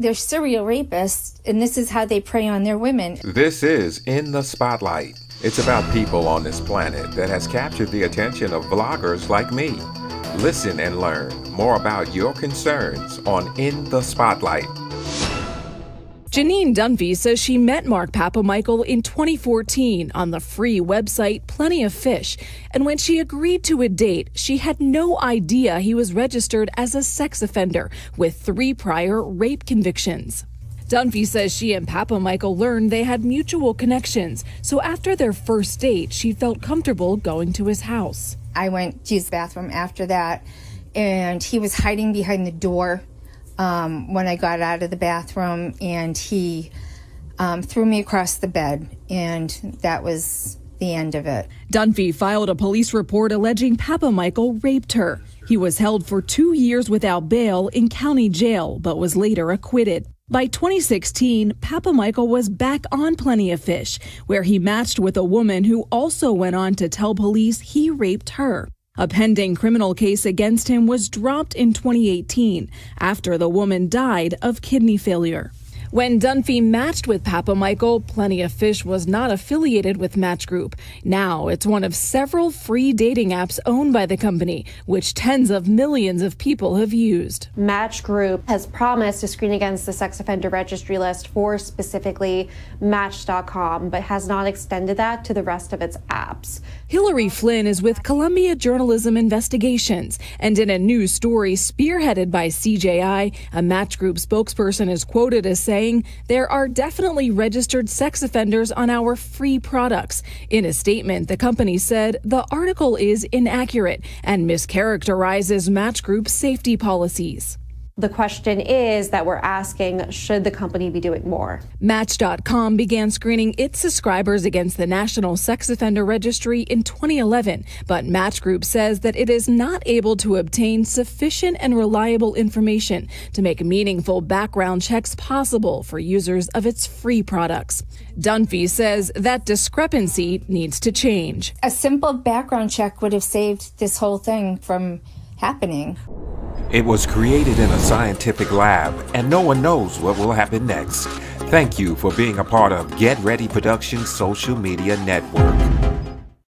They're serial rapists, and this is how they prey on their women. This is In the Spotlight. It's about people on this planet that has captured the attention of vloggers like me. Listen and learn more about your concerns on In the Spotlight. Janine Dunphy says she met Mark Papamichael in 2014 on the free website Plenty of Fish. And when she agreed to a date, she had no idea he was registered as a sex offender with three prior rape convictions. Dunphy says she and Papamichael learned they had mutual connections. So after their first date, she felt comfortable going to his house. I went to his bathroom after that, and he was hiding behind the door um, when I got out of the bathroom, and he um, threw me across the bed, and that was the end of it. Dunphy filed a police report alleging Papamichael raped her. He was held for two years without bail in county jail, but was later acquitted. By 2016, Papamichael was back on Plenty of Fish, where he matched with a woman who also went on to tell police he raped her. A pending criminal case against him was dropped in 2018 after the woman died of kidney failure. When Dunphy matched with Papamichael, Plenty of Fish was not affiliated with Match Group. Now it's one of several free dating apps owned by the company, which tens of millions of people have used. Match Group has promised to screen against the sex offender registry list for specifically Match.com, but has not extended that to the rest of its apps. Hillary Flynn is with Columbia Journalism Investigations, and in a news story spearheaded by CJI, a Match Group spokesperson is quoted as saying, saying there are definitely registered sex offenders on our free products. In a statement, the company said the article is inaccurate and mischaracterizes Match Group's safety policies. The question is that we're asking should the company be doing more? Match.com began screening its subscribers against the National Sex Offender Registry in 2011, but Match Group says that it is not able to obtain sufficient and reliable information to make meaningful background checks possible for users of its free products. Dunphy says that discrepancy needs to change. A simple background check would have saved this whole thing from happening. It was created in a scientific lab, and no one knows what will happen next. Thank you for being a part of Get Ready Productions social media network.